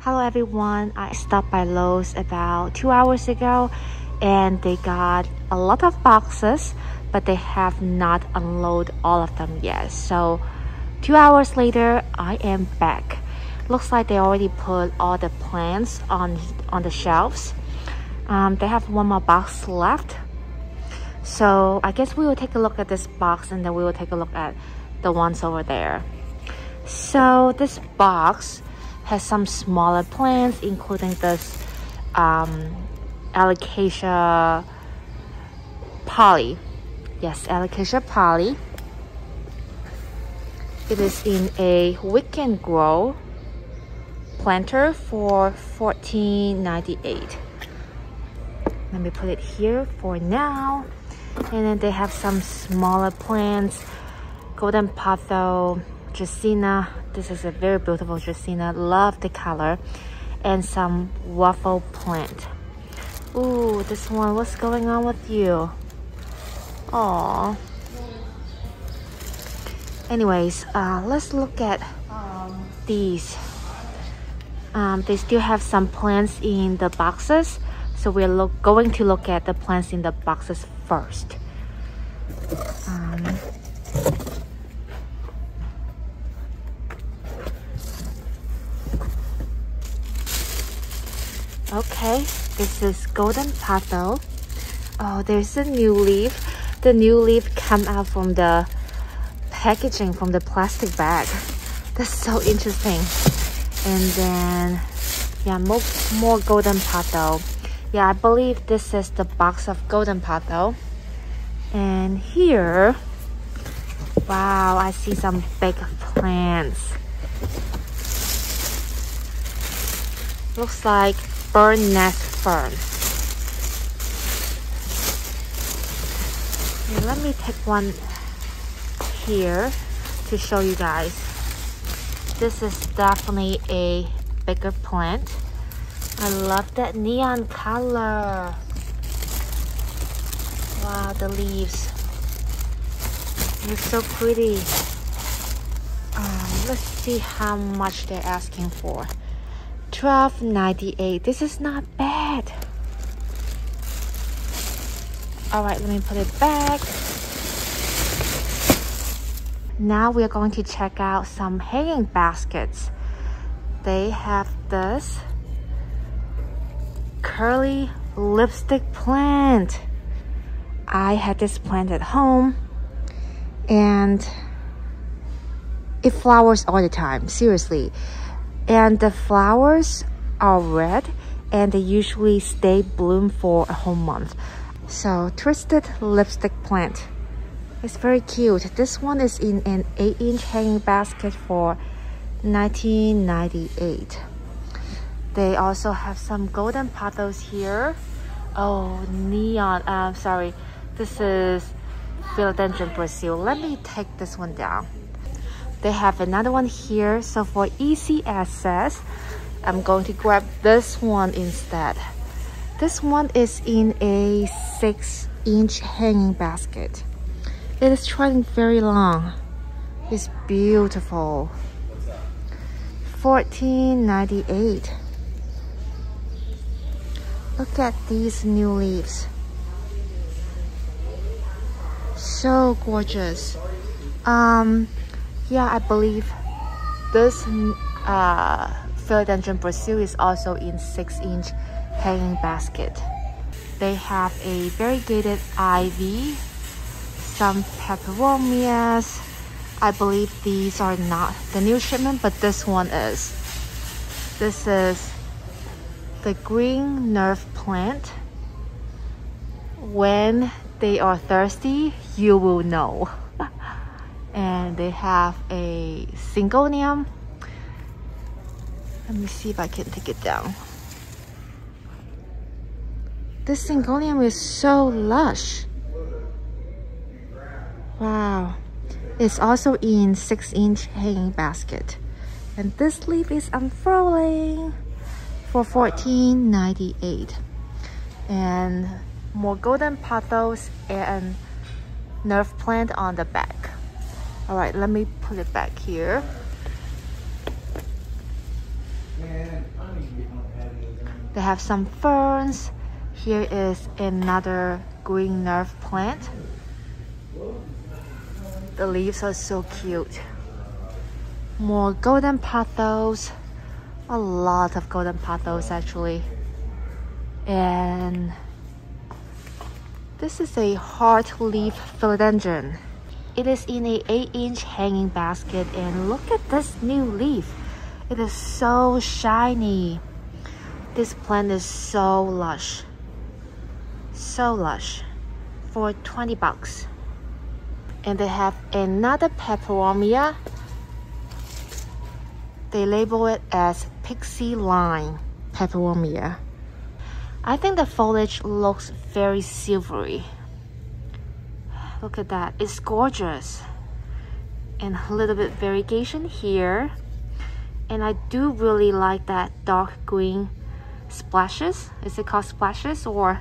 Hello everyone, I stopped by Lowe's about two hours ago and they got a lot of boxes but they have not unloaded all of them yet. So two hours later, I am back. Looks like they already put all the plants on, on the shelves. Um, they have one more box left. So I guess we will take a look at this box and then we will take a look at the ones over there. So this box has some smaller plants, including this um, Alocasia polly. Yes, Alocasia polly. It is in a Wick and Grow planter for 14.98. Let me put it here for now. And then they have some smaller plants, golden pothos, Dracaena. This is a very beautiful Dracaena. Love the color. And some waffle plant. Ooh, this one. What's going on with you? Aww. Anyways, uh, let's look at um, these. Um, they still have some plants in the boxes. So we're look, going to look at the plants in the boxes first. Um, Okay, this is golden pothos. Oh, there's a new leaf. The new leaf come out from the packaging, from the plastic bag. That's so interesting. And then, yeah, more, more golden pothos. Yeah, I believe this is the box of golden pothos. And here, wow, I see some big plants. Looks like bird nest fern. Okay, let me take one here to show you guys. This is definitely a bigger plant. I love that neon color. Wow, the leaves. They're so pretty. Um, let's see how much they're asking for. 12.98 this is not bad. All right let me put it back. Now we're going to check out some hanging baskets. They have this curly lipstick plant. I had this plant at home and it flowers all the time seriously and the flowers are red and they usually stay bloom for a whole month. So twisted lipstick plant. It's very cute. This one is in an 8 inch hanging basket for 1998 they also have some golden pothos here. Oh neon i'm uh, sorry. This is philodendron brazil. Let me take this one down they have another one here. So for easy access, I'm going to grab this one instead. This one is in a 6 inch hanging basket. It is trailing very long. It's beautiful. 14.98. Look at these new leaves. So gorgeous. Um, yeah, I believe this uh, philodendron Brazil is also in 6-inch hanging basket. They have a variegated ivy, some peperomias. I believe these are not the new shipment, but this one is. This is the green nerve plant. When they are thirsty, you will know and they have a syngonium let me see if I can take it down. This syngonium is so lush. Wow. It's also in 6 inch hanging basket. And this leaf is unfurling for 14.98 and more golden pothos and nerve plant on the back all right let me put it back here They have some ferns. Here is another green nerve plant. The leaves are so cute. More golden pothos. A lot of golden pothos actually. And this is a heart leaf philodendron. It is in a 8 inch hanging basket and look at this new leaf. It is so shiny. This plant is so lush. So lush. For 20 bucks. And they have another peperomia. They label it as pixie lime peperomia. I think the foliage looks very silvery. Look at that, it's gorgeous. And a little bit variegation here. And I do really like that dark green splashes. Is it called splashes or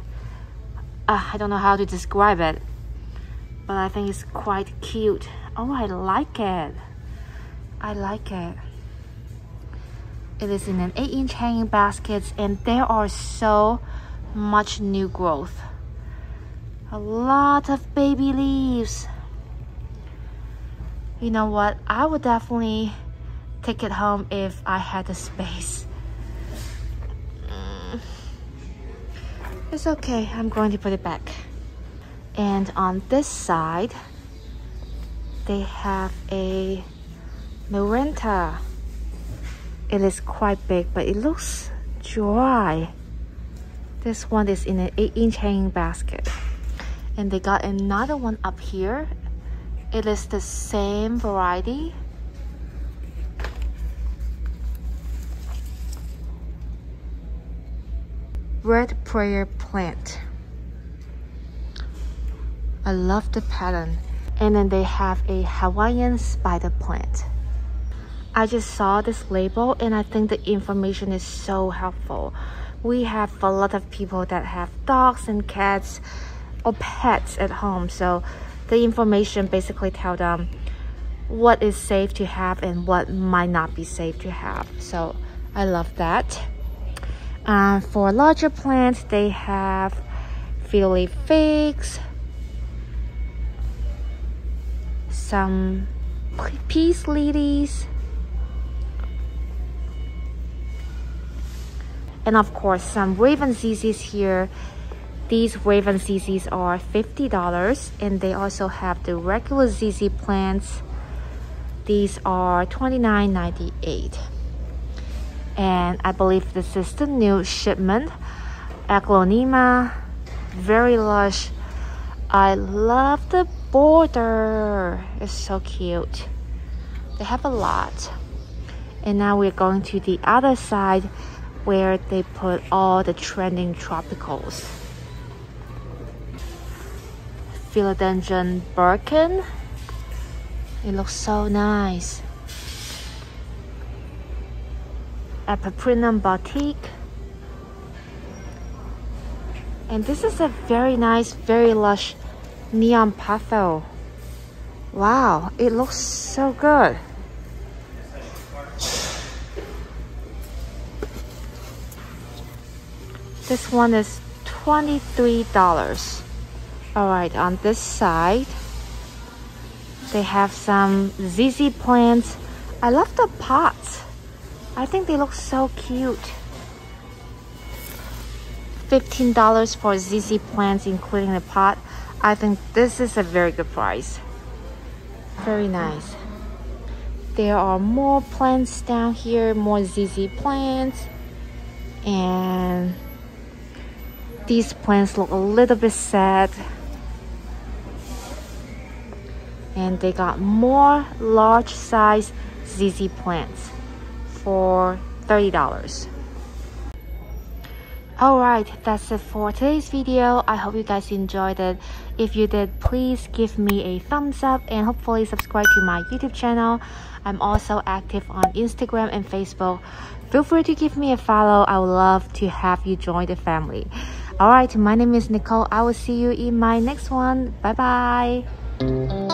uh, I don't know how to describe it. But I think it's quite cute. Oh, I like it. I like it. It is in an 8 inch hanging basket and there are so much new growth. A lot of baby leaves. You know what? I would definitely take it home if I had the space. It's okay. I'm going to put it back. And on this side, they have a Maranta. It is quite big, but it looks dry. This one is in an 8 inch hanging basket and they got another one up here. It is the same variety. Red prayer plant. I love the pattern. And then they have a Hawaiian spider plant. I just saw this label and I think the information is so helpful. We have a lot of people that have dogs and cats or pets at home. So the information basically tell them what is safe to have and what might not be safe to have. So I love that. Uh, for larger plants, they have fiddly figs, some peace lilies, and of course some raven ZZs here these Raven ZZs are $50 and they also have the regular ZZ plants. These are $29.98. And I believe this is the new shipment. Aglaonema, very lush. I love the border. It's so cute. They have a lot. And now we're going to the other side where they put all the trending tropicals philodendron birkin. It looks so nice. Epipremnum batik. And this is a very nice, very lush neon patho. Wow, it looks so good. This one is $23. Alright, on this side, they have some ZZ plants. I love the pots. I think they look so cute. $15 for ZZ plants, including the pot. I think this is a very good price. Very nice. There are more plants down here, more ZZ plants. And these plants look a little bit sad and they got more large size ZZ plants for $30. Alright, that's it for today's video. I hope you guys enjoyed it. If you did, please give me a thumbs up and hopefully subscribe to my YouTube channel. I'm also active on Instagram and Facebook. Feel free to give me a follow. I would love to have you join the family. Alright, my name is Nicole. I will see you in my next one. Bye bye.